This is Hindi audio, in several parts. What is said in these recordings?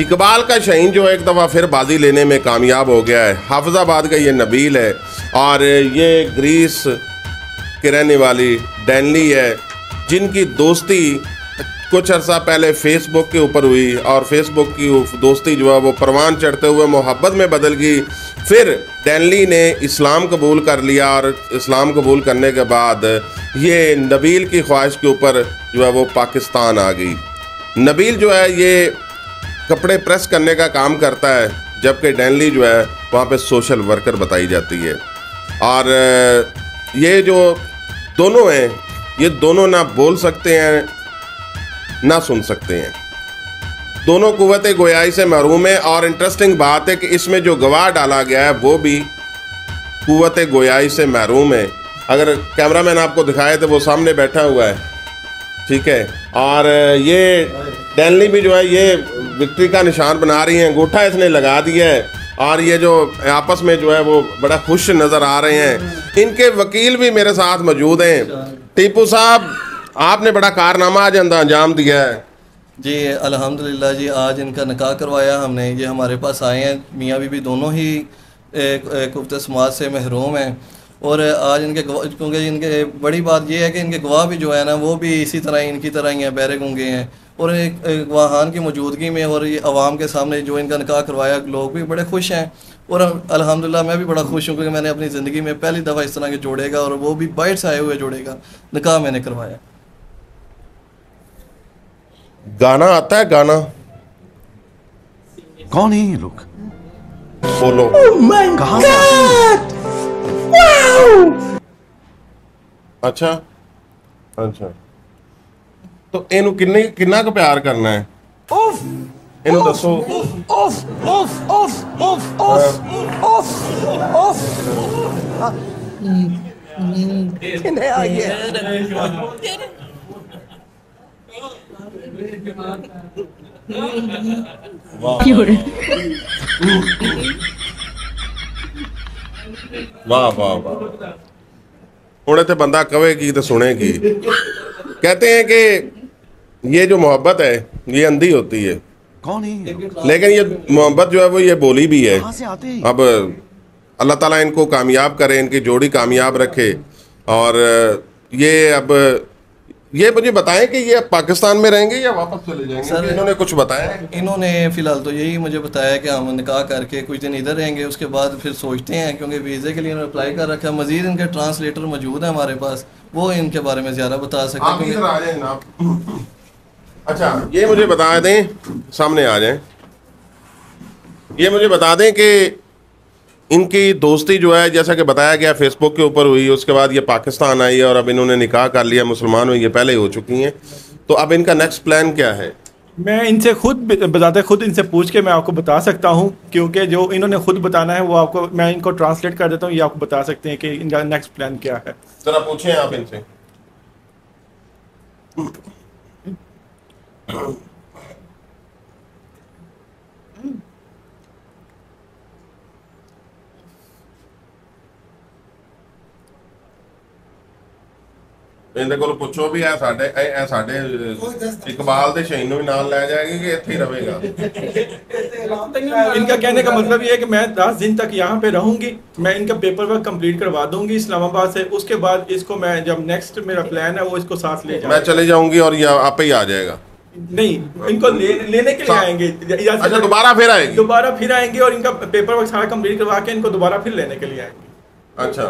इकबाल का शहीन जो एक दफ़ा फिर बाजी लेने में कामयाब हो गया है। हाफजाबाद का ये नबील है और ये ग्रीस के रहने वाली डैनली है, जिनकी दोस्ती कुछ अर्सा पहले फेसबुक के ऊपर हुई और फेसबुक की दोस्ती जो है, वो परवान चढ़ते हुए मोहब्बत में बदल गई। फिर डैनली ने इस्लाम कबूल कर लिया और इस्लाम कबूल करने के बाद ये नबील की ख्वाहिश के ऊपर जो है, वो पाकिस्तान आ गई। नबील जो है, ये कपड़े प्रेस करने का काम करता है, जबकि डैनली जो है, वहाँ पे सोशल वर्कर बताई जाती है। और ये जो दोनों हैं, ये दोनों ना बोल सकते हैं, ना सुन सकते हैं। दोनों कुत गोयाई से महरूम है, और इंटरेस्टिंग बात है कि इसमें जो गवाह डाला गया है, वो भी कुत गोयाई से महरूम है। अगर कैमरामैन आपको दिखाए तो वो सामने बैठा हुआ है। ठीक है। और ये डैनली भी जो है, ये विक्ट्री का निशान बना रही हैं। अंगूठा इसने लगा दिया है। और ये जो आपस में जो है, वो बड़ा खुश नज़र आ रहे हैं। इनके वकील भी मेरे साथ मौजूद हैं। टीपू साहब, आपने बड़ा कारनामा आज अंजाम दिया है। जी, अल्हम्दुलिल्लाह जी, आज इनका निकाह करवाया हमने। ये हमारे पास आए हैं। मियाँ बीबी दोनों ही कुफ्त समाज से महरूम हैं। और आज इनके क्योंकि इनके बड़ी बात यह है कि इनके गवाह भी जो है ना वो भी इसी तरह इनकी तरह ही हैं बैरे गूँगे हैं। और एक गवाहान की मौजूदगी में और ये आवाम के सामने जो इनका निकाह करवाया लोग भी बड़े खुश हैं। और अल्हम्दुलिल्लाह मैं भी बड़ा खुश हूँ क्योंकि मैंने अपनी ज़िंदगी में पहली दफ़ा इस तरह के जोड़ेगा और वो भी बाइट से आए हुए जोड़ेगा निकाह मैंने करवाया। गाना आता है गाना? कौन है ये लोग? बोलो। कहाँ? ਅੱਛਾ ਅੱਛਾ ਤਾਂ ਇਹਨੂੰ ਕਿੰਨੇ ਕਿੰਨਾ ਕੁ ਪਿਆਰ ਕਰਨਾ ਹੈ ਉਫ ਇਹਨੂੰ ਦੱਸੋ ਉਫ ਉਫ ਉਫ ਉਫ ਉਫ ਉਫ ਉਫ ਕਿੰਨੇ ਆ ਗਿਆ ਵਾਹ ਕਿਉਂ वाह वाह वाह। थोड़े तो बंदा कवेगी तो सुनेगी कहते हैं कि ये जो मोहब्बत है ये अंधी होती है। कौन है लेकिन ये मोहब्बत जो है वो ये बोली भी है? अब अल्लाह ताला इनको कामयाब करे इनकी जोड़ी कामयाब रखे। और ये अब ये मुझे बताएँ कि ये पाकिस्तान में रहेंगे या वापस चले जाएँगे? सर, इन्होंने कुछ बताया? इन्होंने फ़िलहाल तो यही मुझे बताया कि हम निकाह करके कुछ दिन इधर रहेंगे उसके बाद फिर सोचते हैं क्योंकि वीज़े के लिए इन्होंने अप्लाई कर रखा है। मज़ीद इनके ट्रांसलेटर मौजूद हैं हमारे पास वो इनके बारे में ज़्यादा बता सकते हैं अच्छा ये मुझे बता दें सामने आ जाएँ। ये मुझे बता दें कि इनकी दोस्ती जो है जैसा कि बताया गया फेसबुक के ऊपर हुई उसके बाद ये पाकिस्तान आई है और अब इन्होंने निकाह कर लिया मुसलमान हुई ये पहले ही हो चुकी हैं। तो अब इनका नेक्स्ट प्लान क्या है? मैं इनसे खुद बताते खुद इनसे पूछ के मैं आपको बता सकता हूँ क्योंकि जो इन्होंने खुद बताना है वो आपको मैं इनको ट्रांसलेट कर देता हूँ ये आपको बता सकते हैं कि इनका नेक्स्ट प्लान क्या है। जरा पूछें आप इनसे। ਇਹਦੇ ਕੋਲ ਪੁੱਛੋ ਵੀ ਇਹ ਸਾਡੇ ਇਹ ਇਹ ਸਾਡੇ ਇਕਬਾਲ ਦੇ ਸ਼ਹੀਨ ਨੂੰ ਵੀ ਨਾਲ ਲੈ ਜਾਏਗੀ ਕਿ ਇੱਥੇ ਹੀ ਰਹੇਗਾ इनका कहने का मतलब ये है कि मैं दस दिन तक यहाँ पे रहूंगी मैं इनका पेपर वर्क कंप्लीट करवा दूंगी इस्लामाबाद से उसके बाद इसको मैं जब नेक्स्ट मेरा प्लान है वो इसको साथ ले मैं जाऊंगा चले जाऊंगी और ये आप ही आ जाएगा नहीं इनको ले, लेने के लिए आएंगे या अच्छा दोबारा फिर आएगी दोबारा फिर आएंगे और इनका पेपर वर्क सारा कंप्लीट करवा के इनको दोबारा फिर लेने के लिए आएंगे ਅੱਛਾ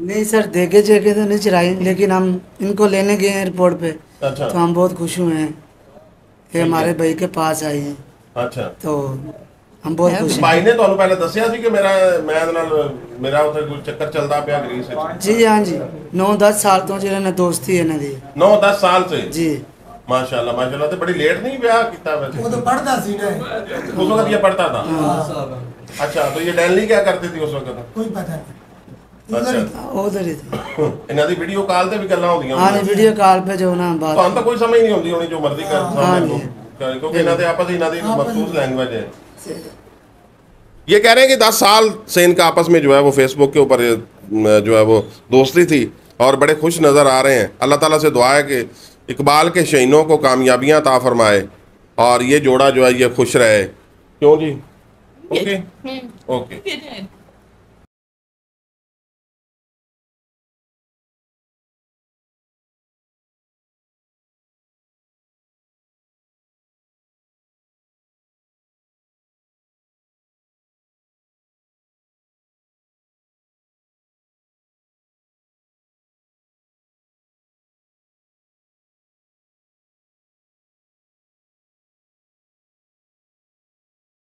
नहीं सर देखे जेके तो नहीं चढ़ाई लेकिन हम इनको लेने गए हैं एयरपोर्ट पे अच्छा तो हम बहुत खुश हुए हैं ये हमारे भाई के पास आई हैं अच्छा तो हम बहुत खुश हैं ਭਾਈ ਨੇ ਤੁਹਾਨੂੰ ਪਹਿਲਾਂ ਦੱਸਿਆ ਸੀ ਕਿ ਮੇਰਾ ਮੈਂ ਇਹਦੇ ਨਾਲ ਮੇਰਾ ਉੱਥੇ ਕੋਈ ਚੱਕਰ ਚੱਲਦਾ ਪਿਆ ਗ੍ਰੀਸ ਵਿੱਚ जी हाँ जी नौ दस साल तो जिन्होंने दोस्ती है इन्हों दी 9-10 ਸਾਲ ਸੇ जी ਮਾਸ਼ਾਅੱਲਾ ਮਾਸ਼ਾਅੱਲਾ ਤੇ ਬੜੀ ਲੇਟ ਨਹੀਂ ਵਿਆਹ ਕੀਤਾ ਵੈਸੇ ਉਹ ਤਾਂ ਪੜਦਾ ਸੀ ਨਾ ਉਸ ਵਕਤ ਇਹ ਪੜਤਾ था ਅੱਛਾ तो ये डैनली क्या करती थी उस वक्त कोई पता नहीं ਅੱਛਾ उधर ही थे ਇਹਨਾਂ ਦੀ ਵੀਡੀਓ ਕਾਲ ਤੇ ਵੀ ਗੱਲਾਂ ਹੁੰਦੀਆਂ हाँ जी वीडियो कॉल पे जो ना बात ਤੁਹਾਨੂੰ ਤਾਂ ਕੋਈ ਸਮਝ ਨਹੀਂ ਆਉਂਦੀ ਹੋਣੀ ਜੋ ਮਰਜ਼ੀ ਕਰ हाँ ਸਕਦੇ जी। ਹੋ क्योंकि ਇਹਨਾਂ ਦੇ आपस ਇਹਨਾਂ ਦੀ मखसूस लैंग्वेज है ये कह रहे हैं कि 10 साल से इनका आपस में जो है वो फेसबुक के ऊपर अ, जो है वो दोस्ती थी और बड़े खुश नज़र आ रहे हैं अल्लाह ताला से दुआ है कि इकबाल के शहीनों को कामयाबियां ता फरमाए और ये जोड़ा जो है ये खुश रहे क्यों जी ओके ओके Good.